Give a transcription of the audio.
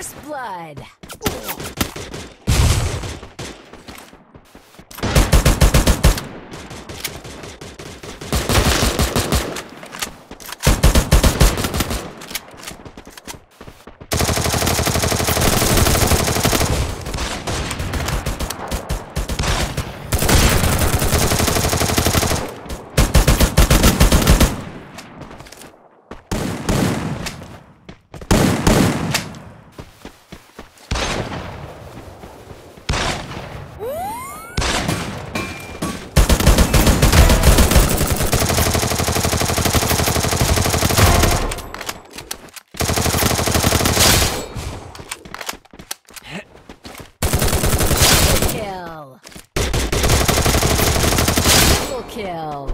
First blood. Triple